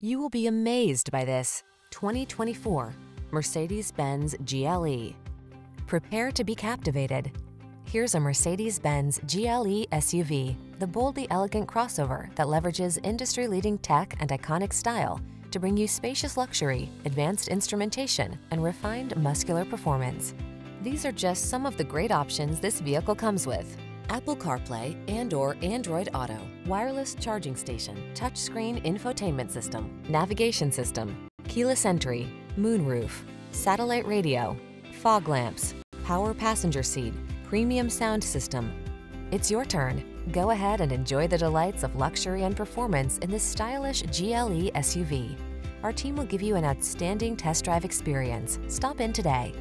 You will be amazed by this 2024 Mercedes-Benz GLE. Prepare to be captivated. Here's a Mercedes-Benz GLE SUV, the boldly elegant crossover that leverages industry-leading tech and iconic style to bring you spacious luxury, advanced instrumentation, and refined muscular performance. These are just some of the great options this vehicle comes with. Apple CarPlay and or Android Auto, wireless charging station, touchscreen infotainment system, navigation system, keyless entry, moonroof, satellite radio, fog lamps, power passenger seat, premium sound system. It's your turn. Go ahead and enjoy the delights of luxury and performance in this stylish GLE SUV. Our team will give you an outstanding test drive experience. Stop in today.